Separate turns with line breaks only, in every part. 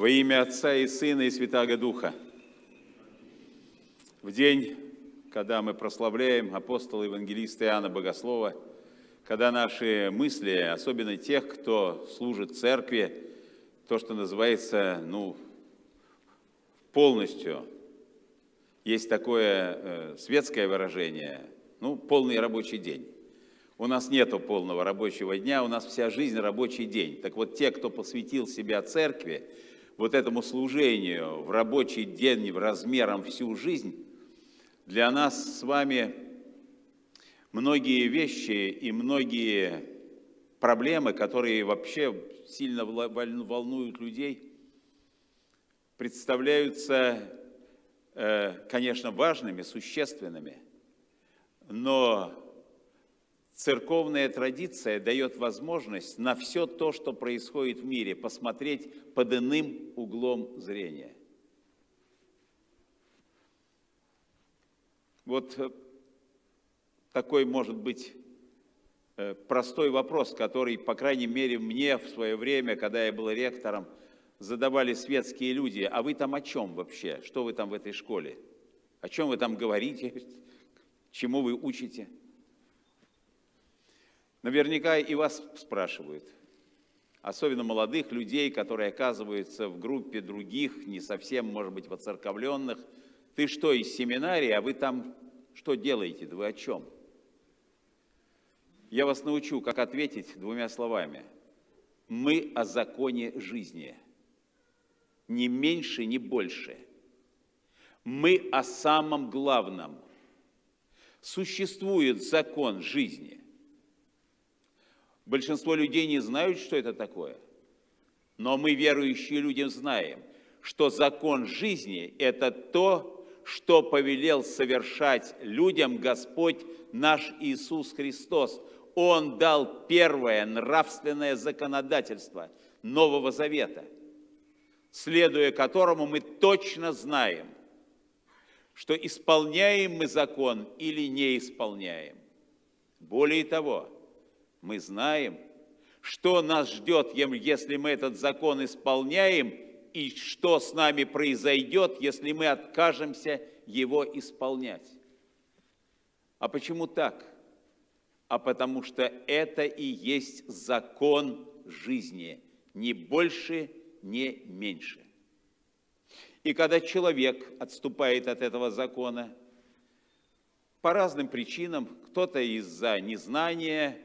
Во имя Отца и Сына и Святаго Духа. В день, когда мы прославляем апостола евангелиста Иоанна Богослова, когда наши мысли, особенно тех, кто служит церкви, то, что называется, ну, полностью, есть такое э, светское выражение, ну, полный рабочий день. У нас нет полного рабочего дня, у нас вся жизнь рабочий день. Так вот, те, кто посвятил себя церкви, вот этому служению в рабочий день, в размером всю жизнь, для нас с вами многие вещи и многие проблемы, которые вообще сильно волнуют людей, представляются, э, конечно, важными, существенными, но церковная традиция дает возможность на все то, что происходит в мире, посмотреть под иным углом зрения. Вот э, такой, может быть, э, простой вопрос, который, по крайней мере, мне в свое время, когда я был ректором, задавали светские люди. А вы там о чем вообще? Что вы там в этой школе? О чем вы там говорите? Чему вы учите? Наверняка и вас спрашивают, особенно молодых людей, которые оказываются в группе других, не совсем, может быть, воцерковленных. Ты что, из семинарии, а вы там что делаете, вы о чем? Я вас научу, как ответить двумя словами. Мы о законе жизни. Ни меньше, ни больше. Мы о самом главном. Существует закон жизни. Большинство людей не знают, что это такое. Но мы, верующие люди, знаем, что закон жизни – это то, что повелел совершать людям Господь наш Иисус Христос. Он дал первое нравственное законодательство Нового Завета, следуя которому мы точно знаем, что исполняем мы закон или не исполняем. Более того, мы знаем, что нас ждет, если мы этот закон исполняем, и что с нами произойдет, если мы откажемся его исполнять. А почему так? А потому что это и есть закон жизни, не больше, не меньше. И когда человек отступает от этого закона, по разным причинам, кто-то из-за незнания,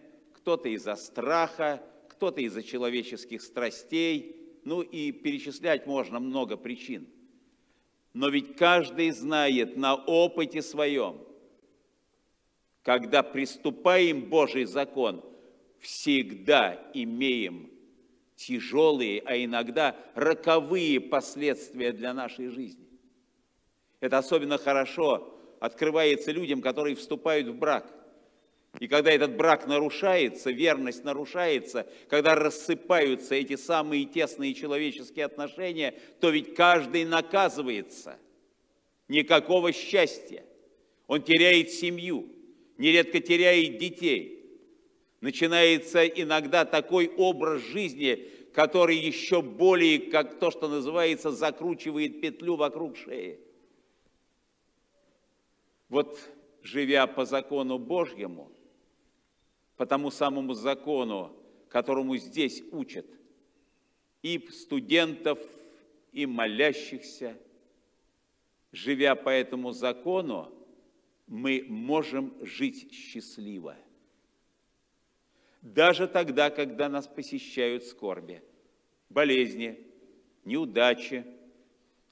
кто-то из-за страха, кто-то из-за человеческих страстей, ну и перечислять можно много причин. Но ведь каждый знает на опыте своем, когда приступаем Божий закон, всегда имеем тяжелые, а иногда роковые последствия для нашей жизни. Это особенно хорошо открывается людям, которые вступают в брак – и когда этот брак нарушается, верность нарушается, когда рассыпаются эти самые тесные человеческие отношения, то ведь каждый наказывается. Никакого счастья. Он теряет семью, нередко теряет детей. Начинается иногда такой образ жизни, который еще более, как то, что называется, закручивает петлю вокруг шеи. Вот живя по закону Божьему, по тому самому закону, которому здесь учат и студентов, и молящихся. Живя по этому закону, мы можем жить счастливо. Даже тогда, когда нас посещают скорби, болезни, неудачи,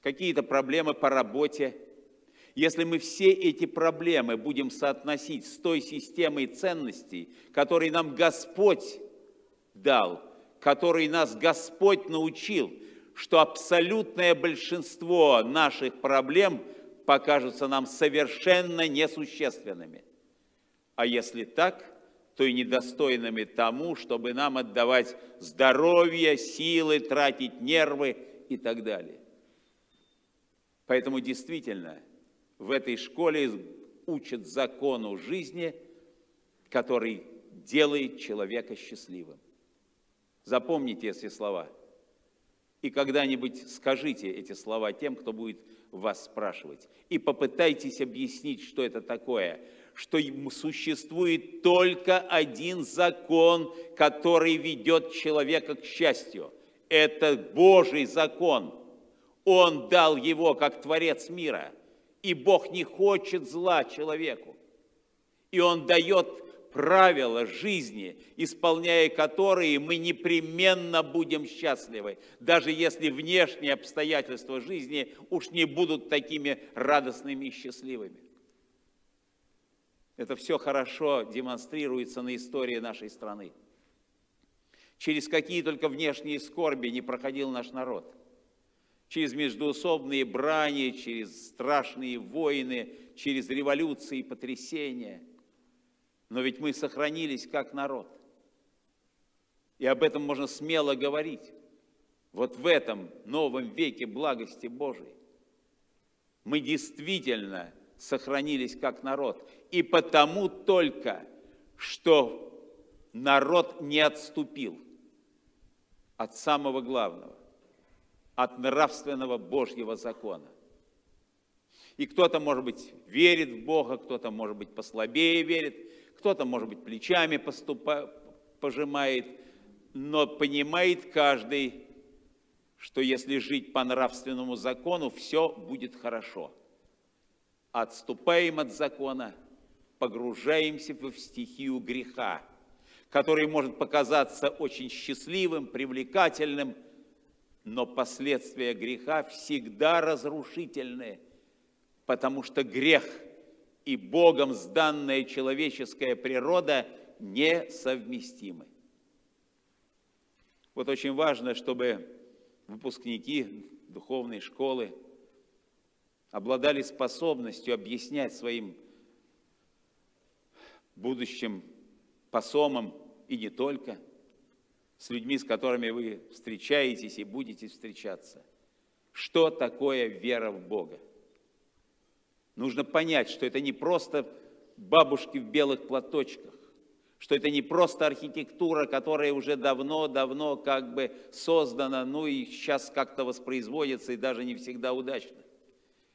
какие-то проблемы по работе – если мы все эти проблемы будем соотносить с той системой ценностей, которой нам Господь дал, которой нас Господь научил, что абсолютное большинство наших проблем покажутся нам совершенно несущественными. А если так, то и недостойными тому, чтобы нам отдавать здоровье, силы, тратить нервы и так далее. Поэтому действительно – в этой школе учат закону жизни, который делает человека счастливым. Запомните эти слова. И когда-нибудь скажите эти слова тем, кто будет вас спрашивать. И попытайтесь объяснить, что это такое, что существует только один закон, который ведет человека к счастью. Это Божий закон. Он дал его как Творец мира. И Бог не хочет зла человеку. И Он дает правила жизни, исполняя которые мы непременно будем счастливы, даже если внешние обстоятельства жизни уж не будут такими радостными и счастливыми. Это все хорошо демонстрируется на истории нашей страны. Через какие только внешние скорби не проходил наш народ. Через междуусобные брани, через страшные войны, через революции и потрясения – но ведь мы сохранились как народ. И об этом можно смело говорить. Вот в этом новом веке благости Божией мы действительно сохранились как народ. И потому только, что народ не отступил от самого главного, от нравственного Божьего закона. И кто-то, может быть, верит в Бога, кто-то, может быть, послабее верит, кто-то, может быть, плечами поступа, пожимает, но понимает каждый, что если жить по нравственному закону, все будет хорошо. Отступаем от закона, погружаемся в стихию греха, который может показаться очень счастливым, привлекательным, но последствия греха всегда разрушительны, потому что грех – и Богом сданная человеческая природа несовместимы. Вот очень важно, чтобы выпускники духовной школы обладали способностью объяснять своим будущим посомам и не только, с людьми, с которыми вы встречаетесь и будете встречаться, что такое вера в Бога. Нужно понять, что это не просто бабушки в белых платочках, что это не просто архитектура, которая уже давно-давно как бы создана, ну и сейчас как-то воспроизводится и даже не всегда удачно.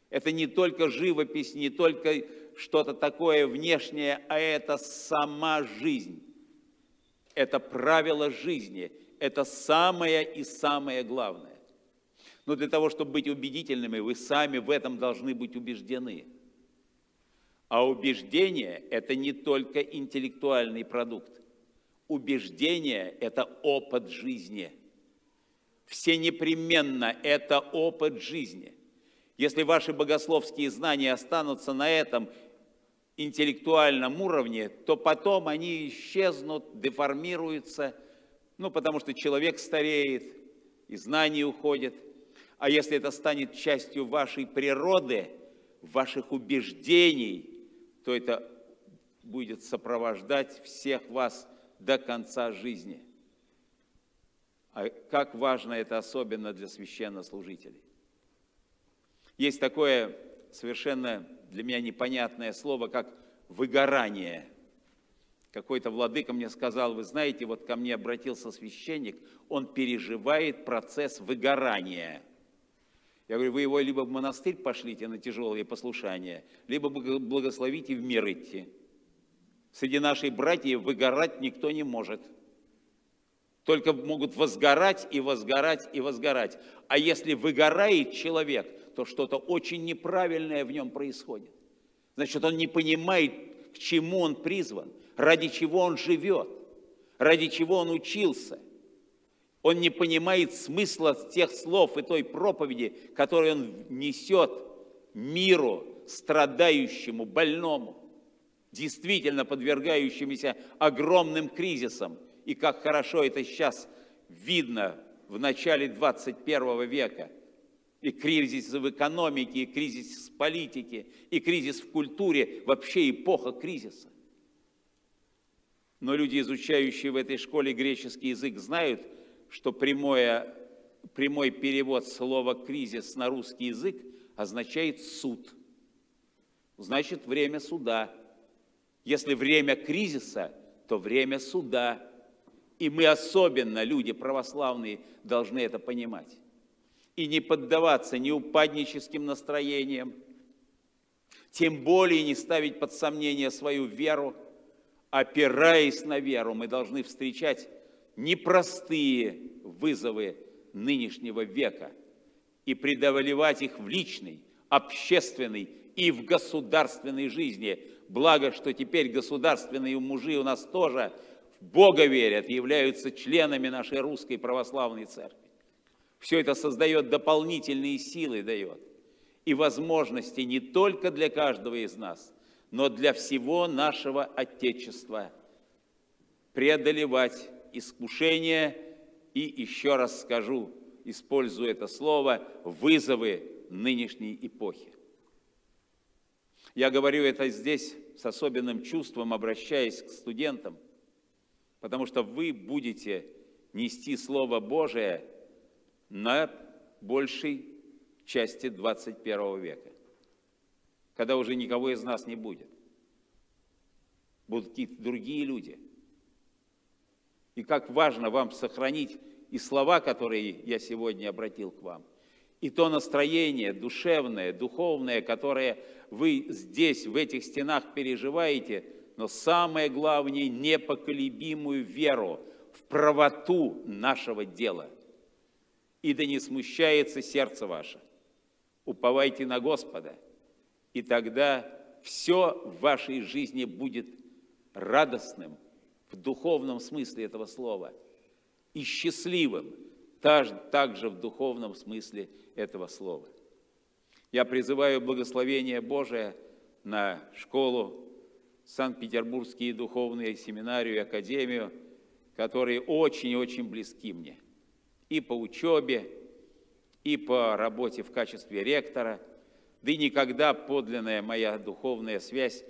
Это не только живопись, не только что-то такое внешнее, а это сама жизнь. Это правило жизни, это самое и самое главное. Но для того, чтобы быть убедительными, вы сами в этом должны быть убеждены. А убеждение – это не только интеллектуальный продукт. Убеждение – это опыт жизни. Все непременно – это опыт жизни. Если ваши богословские знания останутся на этом интеллектуальном уровне, то потом они исчезнут, деформируются, ну, потому что человек стареет, и знания уходят – а если это станет частью вашей природы, ваших убеждений, то это будет сопровождать всех вас до конца жизни. А как важно это особенно для священнослужителей. Есть такое совершенно для меня непонятное слово, как выгорание. Какой-то владыка мне сказал, вы знаете, вот ко мне обратился священник, он переживает процесс выгорания – я говорю, вы его либо в монастырь пошлите на тяжелые послушания, либо благословите в мир идти. Среди нашей братьев выгорать никто не может. Только могут возгорать и возгорать и возгорать. А если выгорает человек, то что-то очень неправильное в нем происходит. Значит, он не понимает, к чему он призван, ради чего он живет, ради чего он учился – он не понимает смысла тех слов и той проповеди, которую он несет миру, страдающему, больному, действительно подвергающимся огромным кризисам. И как хорошо это сейчас видно в начале 21 века. И кризис в экономике, и кризис в политике, и кризис в культуре, вообще эпоха кризиса. Но люди, изучающие в этой школе греческий язык, знают, что прямое, прямой перевод слова «кризис» на русский язык означает «суд». Значит, время суда. Если время кризиса, то время суда. И мы особенно, люди православные, должны это понимать. И не поддаваться ни упадническим настроениям, тем более не ставить под сомнение свою веру, опираясь на веру, мы должны встречать непростые вызовы нынешнего века и преодолевать их в личной, общественной и в государственной жизни. Благо, что теперь государственные мужи у нас тоже в Бога верят, являются членами нашей русской православной церкви. Все это создает дополнительные силы, дает и возможности не только для каждого из нас, но для всего нашего Отечества. Преодолевать искушения. И, еще раз скажу, используя это слово, вызовы нынешней эпохи. Я говорю это здесь с особенным чувством, обращаясь к студентам, потому что вы будете нести Слово Божие на большей части 21 века, когда уже никого из нас не будет. Будут какие-то другие люди. И как важно вам сохранить и слова, которые я сегодня обратил к вам, и то настроение душевное, духовное, которое вы здесь, в этих стенах переживаете, но самое главное, непоколебимую веру в правоту нашего дела. И да не смущается сердце ваше. Уповайте на Господа, и тогда все в вашей жизни будет радостным в духовном смысле этого слова и счастливым также в духовном смысле этого слова. Я призываю благословение Божие на школу, Санкт-Петербургские духовные семинарию и академию, которые очень-очень близки мне. И по учебе, и по работе в качестве ректора, да и никогда подлинная моя духовная связь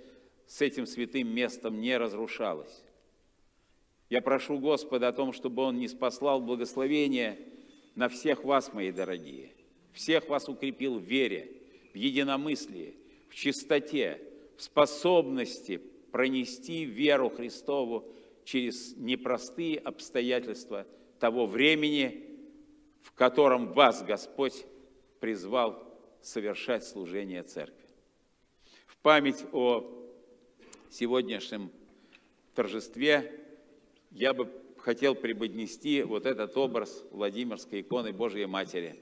с этим святым местом не разрушалась. Я прошу Господа о том, чтобы Он не спаслал благословения на всех вас, мои дорогие, всех вас укрепил в вере, в единомыслии, в чистоте, в способности пронести веру Христову через непростые обстоятельства того времени, в котором вас Господь призвал совершать служение Церкви. В память о сегодняшнем торжестве я бы хотел преподнести вот этот образ Владимирской иконы Божией Матери,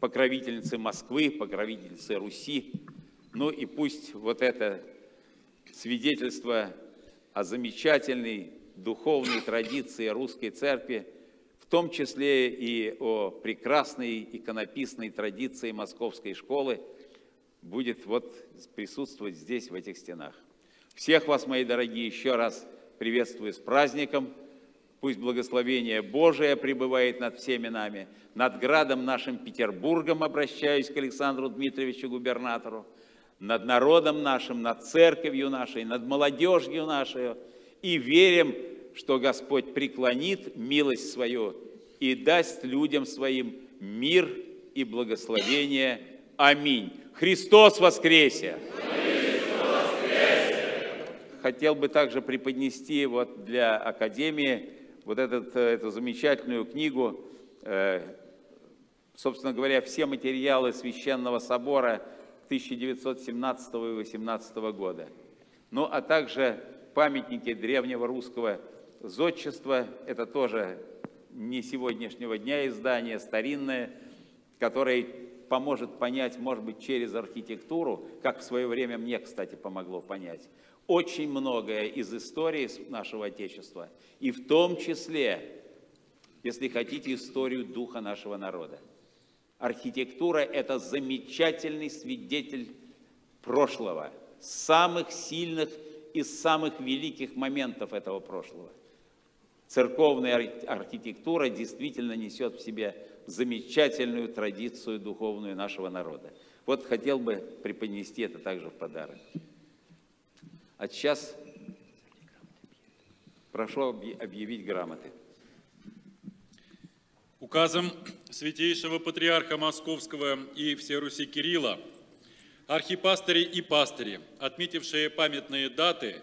покровительницы Москвы, покровительницы Руси. Ну и пусть вот это свидетельство о замечательной духовной традиции русской церкви, в том числе и о прекрасной иконописной традиции московской школы, будет вот присутствовать здесь, в этих стенах. Всех вас, мои дорогие, еще раз приветствую с праздником. Пусть благословение Божие пребывает над всеми нами, над градом нашим Петербургом, обращаюсь к Александру Дмитриевичу, губернатору, над народом нашим, над церковью нашей, над молодежью нашей. И верим, что Господь преклонит милость свою и даст людям своим мир и благословение. Аминь. Христос воскресе! хотел бы также преподнести вот для Академии вот этот, э, эту замечательную книгу, э, собственно говоря, все материалы Священного Собора 1917 и 18 года. Ну, а также памятники древнего русского зодчества, это тоже не сегодняшнего дня издание, старинное, которое поможет понять, может быть, через архитектуру, как в свое время мне, кстати, помогло понять, очень многое из истории нашего Отечества, и в том числе, если хотите, историю духа нашего народа. Архитектура – это замечательный свидетель прошлого, самых сильных и самых великих моментов этого прошлого. Церковная архитектура действительно несет в себе замечательную традицию духовную нашего народа. Вот хотел бы преподнести это также в подарок. А сейчас прошу объявить грамоты.
Указом Святейшего Патриарха Московского и всей Руси Кирилла архипастыри и пастыри, отметившие памятные даты,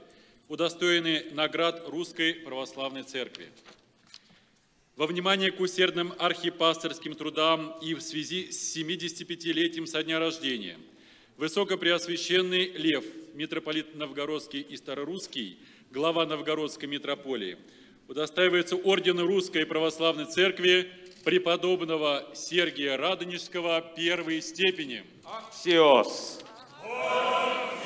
удостоены наград Русской Православной Церкви. Во внимание к усердным архипасторским трудам и в связи с 75-летием со дня рождения Высокопреосвященный Лев, митрополит Новгородский и Старорусский, глава Новгородской митрополии, удостаивается ордена Русской Православной Церкви преподобного Сергия Радонежского первой степени.
Аксиос. Аксиос.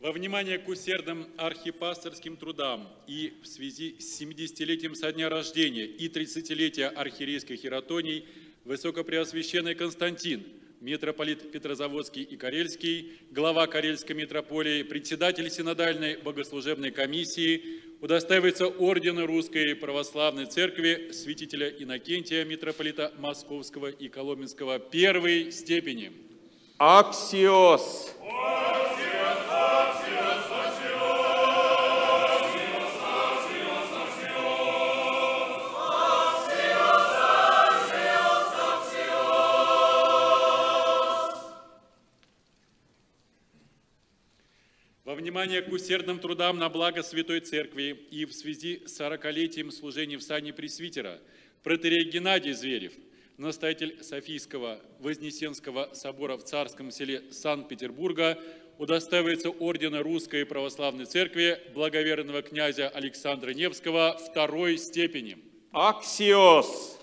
Во внимание к усердным архипасторским трудам и в связи с 70-летием со дня рождения и 30-летия архиерейской хератоний Высокопреосвященный Константин, митрополит Петрозаводский и Карельский, глава Карельской митрополии, председатель Синодальной богослужебной комиссии, удостаивается ордена Русской Православной Церкви святителя Иннокентия, митрополита Московского и Коломенского первой степени.
Аксиос.
Во внимание к усердным трудам на благо Святой Церкви и в связи с 40-летием служения в сане пресвитера протерей Геннадий Зверев, настоятель Софийского Вознесенского собора в Царском селе Санкт-Петербурга, удостаивается ордена Русской Православной Церкви благоверного князя Александра Невского второй степени.
Аксиос.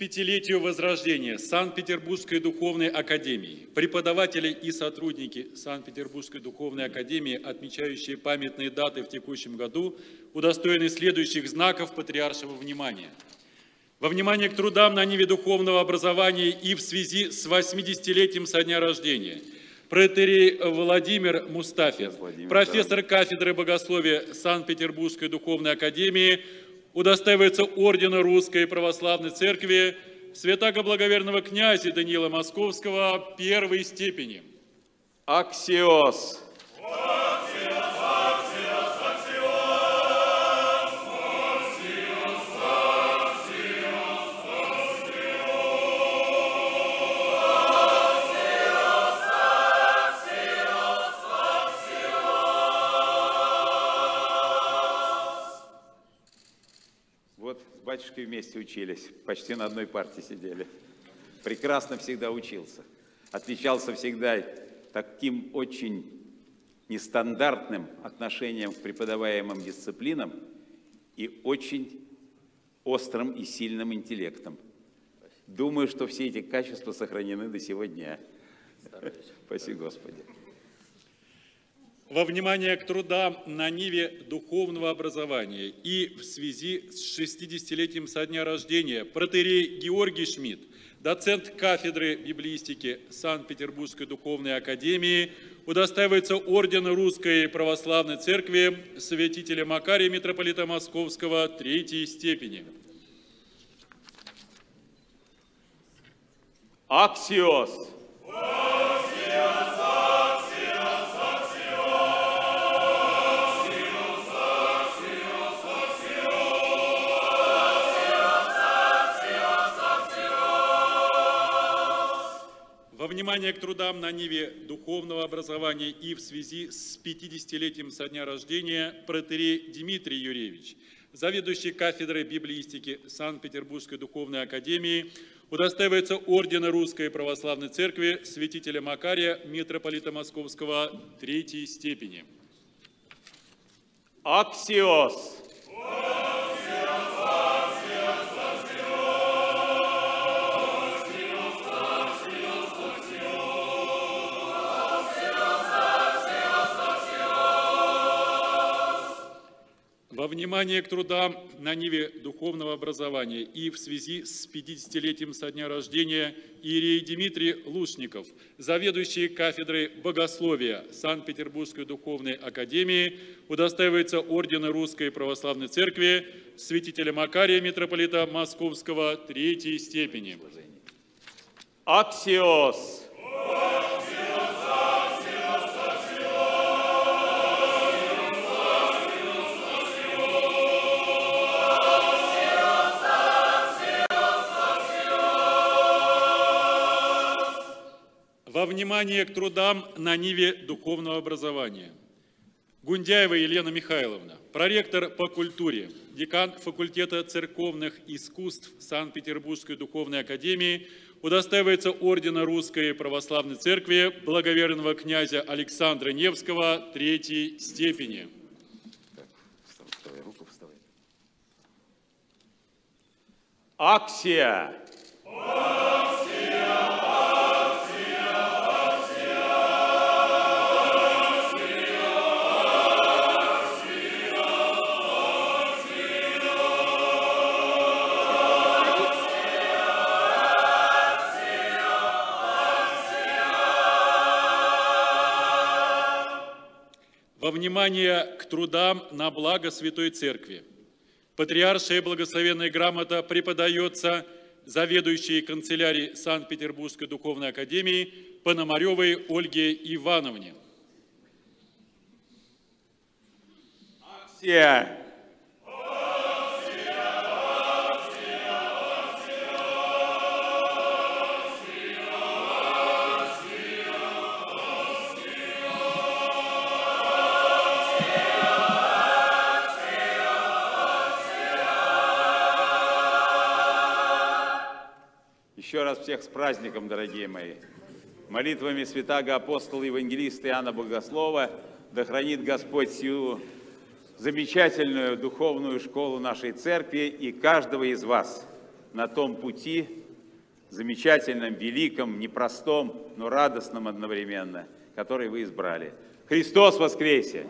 75-летию Возрождения Санкт-Петербургской духовной академии, преподаватели и сотрудники Санкт-Петербургской духовной академии, отмечающие памятные даты в текущем году, удостоены следующих знаков патриаршего внимания. Во внимание к трудам на ниве духовного образования и в связи с 80-летием со дня рождения. Протерей Владимир
Владимир,
профессор кафедры богословия Санкт-Петербургской духовной академии, удостаивается ордена Русской Православной Церкви святаго-благоверного князя Даниила Московского первой степени.
Аксиос. Вот батюшкой вместе учились, почти на одной партии сидели. Прекрасно всегда учился. Отличался всегда таким очень нестандартным отношением к преподаваемым дисциплинам и очень острым и сильным интеллектом. Думаю, что все эти качества сохранены до сего дня. Спасибо, Господи.
Во внимание к трудам на ниве духовного образования и в связи с 60-летием со дня рождения протерей Георгий Шмидт, доцент кафедры библиистики Санкт-Петербургской духовной академии, удостаивается ордена Русской Православной Церкви святителя Макария митрополита Московского третьей степени.
Аксиос.
Во внимание к трудам на ниве духовного образования и в связи с 50-летием со дня рождения протерей Дмитрий Юрьевич, заведующий кафедрой библиистики Санкт-Петербургской духовной академии, удостаивается ордена Русской Православной Церкви святителя Макария, митрополита Московского третьей степени.
Аксиос.
Во внимание к трудам на Ниве духовного образования и в связи с 50-летием со дня рождения Иерей Дмитрий Лушников, заведующий кафедрой богословия Санкт-Петербургской духовной академии, удостаивается ордена Русской Православной Церкви святителя Макария, митрополита Московского третьей степени.
Аксиос.
Во внимание к трудам на Ниве духовного образования. Гундяева Елена Михайловна, проректор по культуре, декан факультета церковных искусств Санкт-Петербургской духовной академии, удостаивается ордена Русской Православной Церкви благоверного князя Александра Невского третьей степени.
Аксия.
Внимание к трудам на благо Святой Церкви. Патриаршая благословенная грамота преподается заведующей канцелярией Санкт-Петербургской духовной академии Пономаревой Ольге Ивановне.
Аксия. Всех с праздником, дорогие мои. Молитвами святаго апостола евангелиста Иоанна Богослова да хранит Господь сию замечательную духовную школу нашей церкви и каждого из вас на том пути, замечательном, великом, непростом, но радостном одновременно, который вы избрали. Христос воскресе!